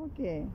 okay.